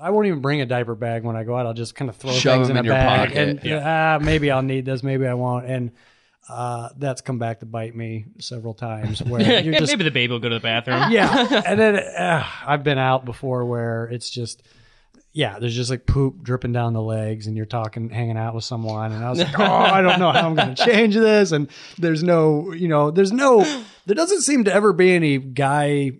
I won't even bring a diaper bag when I go out. I'll just kind of throw Shove things in, in a your bag, pocket. and ah, maybe I'll need this, maybe I won't, and uh, that's come back to bite me several times. Where you're just Maybe the baby will go to the bathroom. yeah, and then uh, I've been out before where it's just. Yeah, there's just like poop dripping down the legs, and you're talking, hanging out with someone, and I was like, "Oh, I don't know how I'm going to change this." And there's no, you know, there's no, there doesn't seem to ever be any guy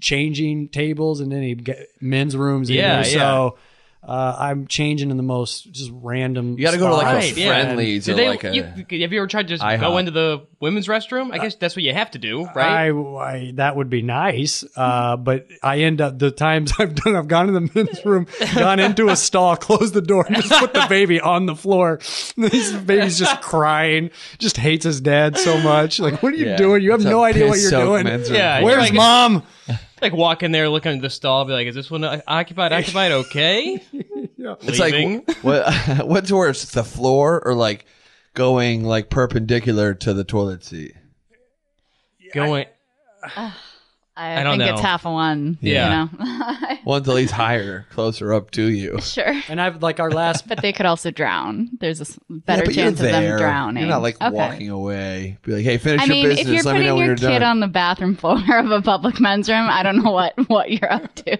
changing tables in any g- men's rooms. Yeah, either. yeah. So uh, I'm changing in the most just random. You got to go to like spots. a Right, yeah. Friendly's Do or they, like a. you, have you ever tried to just IHOP. go into the women's restroom? I guess that's what you have to do, right? I, I that would be nice, uh, but I end up the times I've done. I've gone to the men's room, gone into a stall, closed the door, and just put the baby on the floor. This baby's just crying, just hates his dad so much. Like, what are you Yeah. doing? You have no idea what you're doing. men's room. Yeah, Where's like- mom? Like walk in there, look under the stall, be like, "Is this one occupied? Occupied? Okay." It's leaving. like what? What's worse, the floor or like going like perpendicular to the toilet seat? Going. I, uh, I don't think know. it's half a one. Yeah. You know? One till he's higher, closer up to you. sure. And I've like our last. But they could also drown. There's a better Yeah, but chance you're of them drowning. You're not like Okay. walking away. Be like, hey, finish I your mean, business. if you're Let putting your kid done. on the bathroom floor of a public men's room, I don't know what what you're up to.